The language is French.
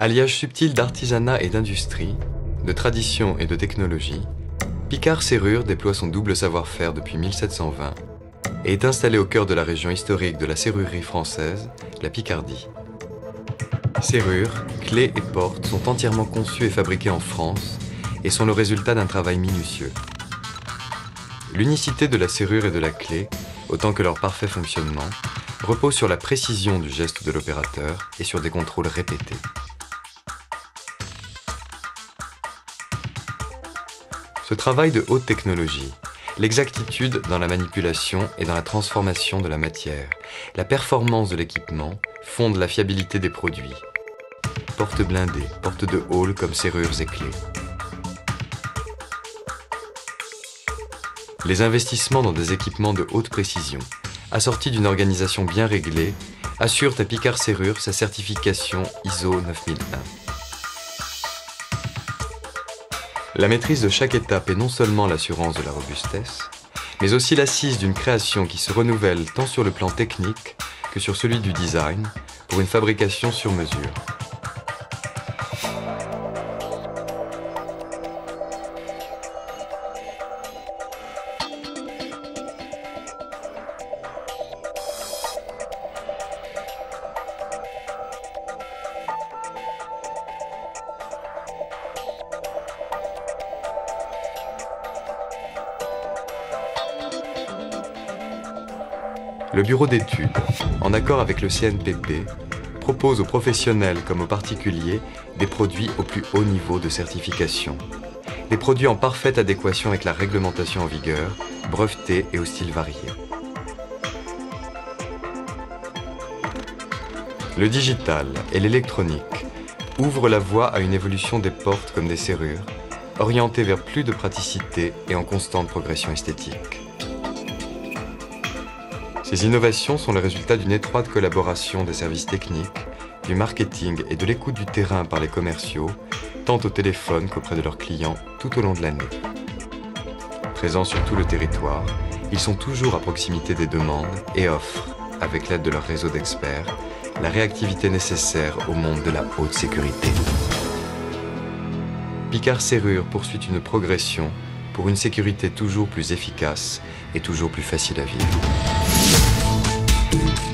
Alliage subtil d'artisanat et d'industrie, de tradition et de technologie, Picard Serrure déploie son double savoir-faire depuis 1720 et est installé au cœur de la région historique de la serrurerie française, la Picardie. Serrures, clés et portes sont entièrement conçues et fabriquées en France et sont le résultat d'un travail minutieux. L'unicité de la serrure et de la clé, autant que leur parfait fonctionnement, repose sur la précision du geste de l'opérateur et sur des contrôles répétés. Ce travail de haute technologie, l'exactitude dans la manipulation et dans la transformation de la matière, la performance de l'équipement fondent la fiabilité des produits. Portes blindées, portes de hall comme serrures et clés. Les investissements dans des équipements de haute précision, assortis d'une organisation bien réglée, assurent à Picard Serrure sa certification ISO 9001. La maîtrise de chaque étape est non seulement l'assurance de la robustesse, mais aussi l'assise d'une création qui se renouvelle tant sur le plan technique que sur celui du design pour une fabrication sur mesure. Le bureau d'études, en accord avec le CNPP, propose aux professionnels comme aux particuliers des produits au plus haut niveau de certification. Des produits en parfaite adéquation avec la réglementation en vigueur, brevetés et au style varié. Le digital et l'électronique ouvrent la voie à une évolution des portes comme des serrures, orientées vers plus de praticité et en constante progression esthétique. Ces innovations sont le résultat d'une étroite collaboration des services techniques, du marketing et de l'écoute du terrain par les commerciaux, tant au téléphone qu'auprès de leurs clients tout au long de l'année. Présents sur tout le territoire, ils sont toujours à proximité des demandes et offrent, avec l'aide de leur réseau d'experts, la réactivité nécessaire au monde de la haute sécurité. Picard Serrure poursuit une progression pour une sécurité toujours plus efficace et toujours plus facile à vivre. Thank you.